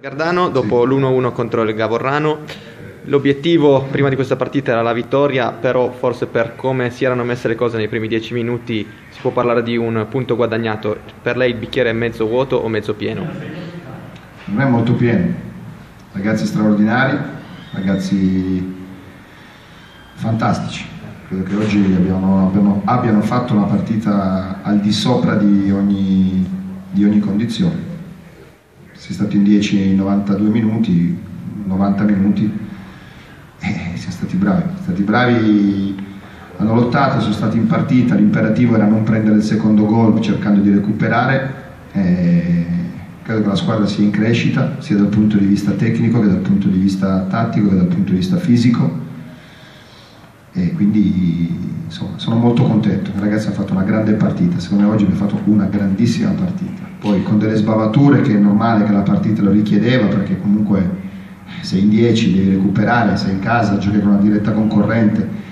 Gardano, dopo l'1-1 contro il Gavorrano, l'obiettivo prima di questa partita era la vittoria, però forse per come si erano messe le cose nei primi dieci minuti si può parlare di un punto guadagnato. Per lei il bicchiere è mezzo vuoto o mezzo pieno? Non è molto pieno, ragazzi straordinari, ragazzi fantastici. Credo che oggi abbiano, abbiano, abbiano fatto una partita al di sopra di ogni, di ogni condizione sei stato in 10 in 92 minuti, 90 minuti, eh, siamo stati bravi, siamo stati bravi, hanno lottato, sono stati in partita, l'imperativo era non prendere il secondo gol cercando di recuperare, eh, credo che la squadra sia in crescita, sia dal punto di vista tecnico che dal punto di vista tattico che dal punto di vista fisico. E quindi insomma, sono molto contento, i ragazzi hanno fatto una grande partita, secondo me oggi abbiamo fatto una grandissima partita poi con delle sbavature che è normale che la partita lo richiedeva perché comunque sei in 10, devi recuperare, sei in casa, giochi con una diretta concorrente.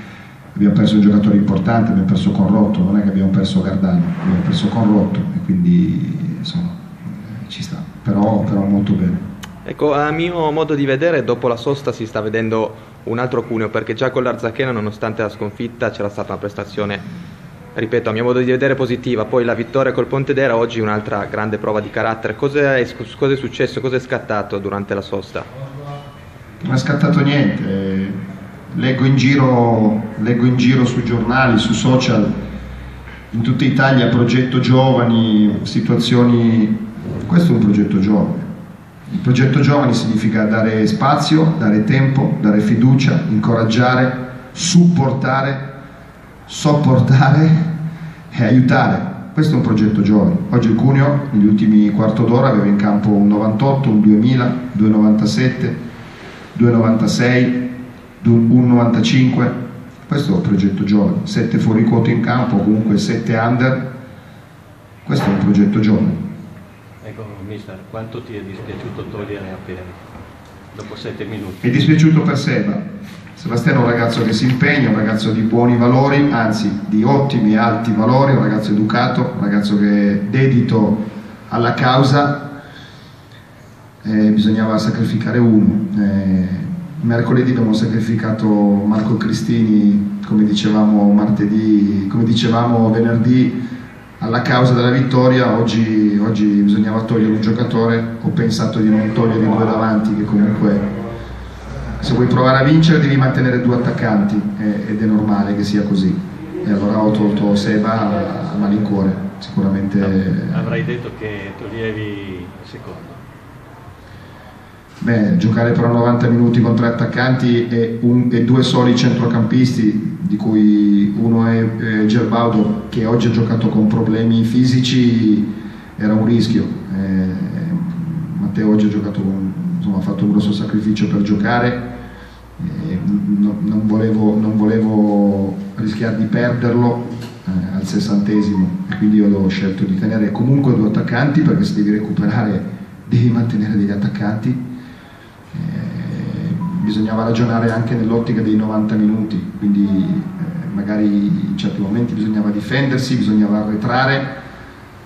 Abbiamo perso un giocatore importante, abbiamo perso Conrotto, non è che abbiamo perso Gardano, abbiamo perso Conrotto e quindi insomma ci sta, però, però molto bene. Ecco, a mio modo di vedere, dopo la sosta si sta vedendo un altro cuneo, perché già con l'Arzachena, nonostante la sconfitta, c'era stata una prestazione ripeto, a mio modo di vedere positiva. Poi la vittoria col Pontedera oggi un'altra grande prova di carattere. Cosa è, cosa è successo? Cosa è scattato durante la sosta? Non è scattato niente. Leggo in, giro, leggo in giro sui giornali, su social, in tutta Italia progetto giovani, situazioni... Questo è un progetto giovane. Il progetto giovani significa dare spazio, dare tempo, dare fiducia, incoraggiare, supportare sopportare e aiutare. Questo è un progetto giovane. Oggi il Cuneo, negli ultimi quarto d'ora, aveva in campo un 98, un 2000, 2,97, 2,96, un 95. Questo è un progetto giovane. 7 fuori quote in campo, comunque 7 under. Questo è un progetto giovane. Ecco, mister, quanto ti è dispiaciuto togliere a Peri dopo 7 minuti? Mi è dispiaciuto per Seba Sebastiano è un ragazzo che si impegna, un ragazzo di buoni valori, anzi di ottimi e alti valori, un ragazzo educato, un ragazzo che è dedito alla causa. Eh, bisognava sacrificare uno. Eh, mercoledì abbiamo sacrificato Marco Cristini, come dicevamo martedì, come dicevamo venerdì, alla causa della vittoria. Oggi, oggi bisognava togliere un giocatore. Ho pensato di non togliere due davanti, che comunque se vuoi provare a vincere devi mantenere due attaccanti ed è normale che sia così. E allora ho tolto Seba a malincuore, sicuramente. Avrai detto che toglievi il secondo. Beh, giocare però 90 minuti con tre attaccanti e, un, e due soli centrocampisti, di cui uno è eh, Gerbaudo, che oggi ha giocato con problemi fisici, era un rischio. Eh, Matteo oggi ha giocato insomma, ha fatto un grosso sacrificio per giocare. Non, non, volevo, non, volevo, rischiare di perderlo eh, al sessantesimo. E quindi io ho scelto di tenere comunque due attaccanti perché se devi recuperare devi mantenere degli attaccanti. eh, bisognava ragionare anche nell'ottica dei 90 minuti quindi eh, magari in certi momenti bisognava difendersi bisognava arretrare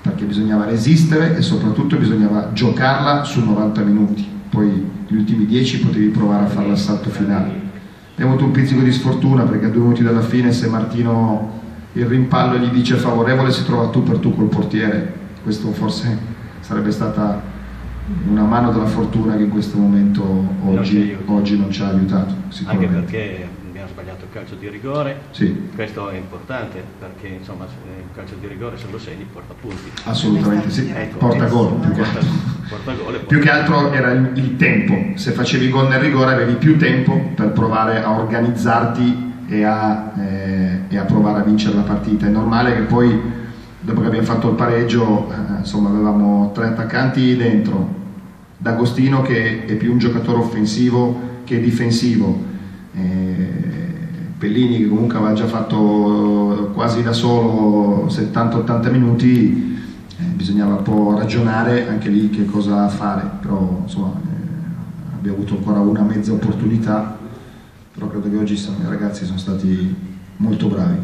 perché bisognava resistere e soprattutto bisognava giocarla su 90 minuti. Poi gli ultimi 10 potevi provare a fare l'assalto finale. Abbiamo avuto un pizzico di sfortuna perché a due minuti dalla fine se Martino il rimpallo gli dice favorevole si trova tu per tu col portiere. Questo forse sarebbe stata una mano della fortuna che in questo momento oggi, oggi non ci ha aiutato anche perché abbiamo sbagliato il calcio di rigore. Sì. questo è importante perché insomma il calcio di rigore se lo segni porta punti. Assolutamente sì. Ecco, porta gol più che altro. Portagole, più che altro era il, il tempo, se facevi gol nel rigore avevi più tempo per provare a organizzarti e a, eh, e a provare a vincere la partita. È normale che poi, dopo che abbiamo fatto il pareggio, eh, insomma avevamo tre attaccanti dentro, D'Agostino che è più un giocatore offensivo che difensivo, eh, Pellini che comunque aveva già fatto quasi da solo 70-80 minuti bisognava un po' ragionare anche lì che cosa fare, però insomma eh, abbiamo avuto ancora una mezza opportunità, però credo che oggi i ragazzi sono stati molto bravi.